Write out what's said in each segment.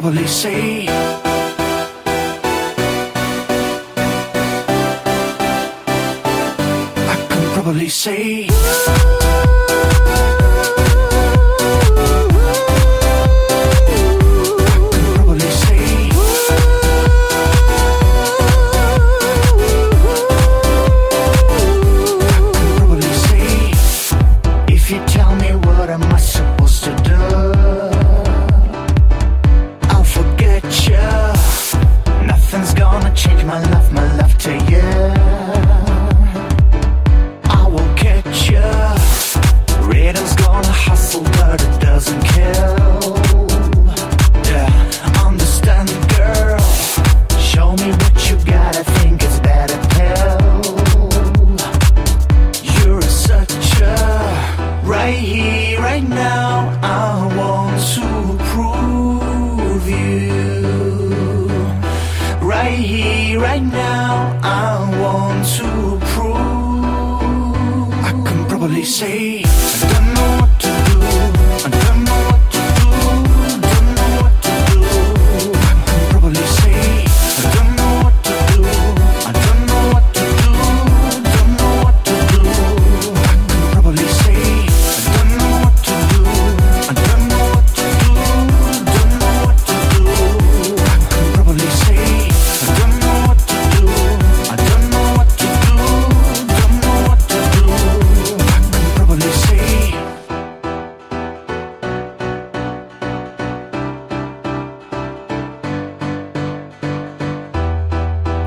probably say. I can probably say. say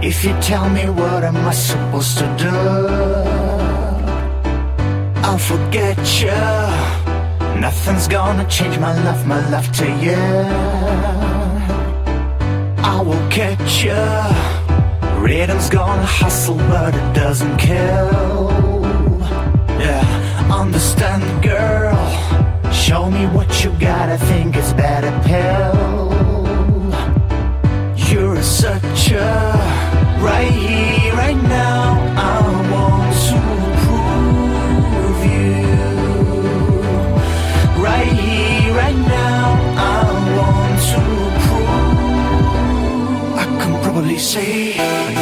If you tell me what am I supposed to do I'll forget you. Nothing's gonna change my love, my love to you. I will catch you. Rhythm's gonna hustle but it doesn't kill. Yeah, understand girl. Show me what you got, I think it's better pill. only say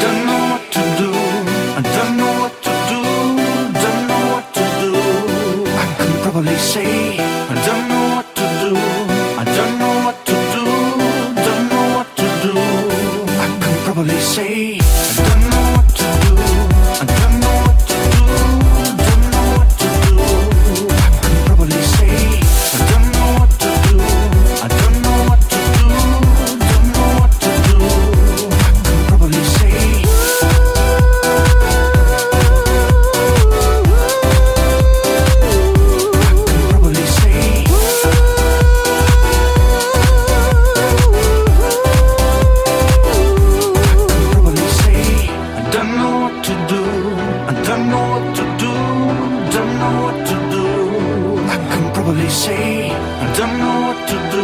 probably say I don't know what to do.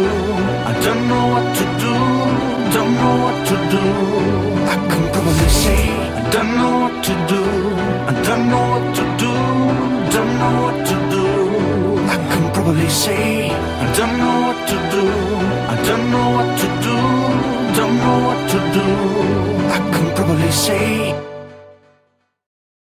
I don't know what to do. Don't know what to do. I can probably say I don't know what to do. I don't know what to do. Don't know what to do. I can probably say I don't know what to do. I don't know what to do. Don't know what to do. I can probably say